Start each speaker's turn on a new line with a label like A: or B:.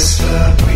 A: whisper.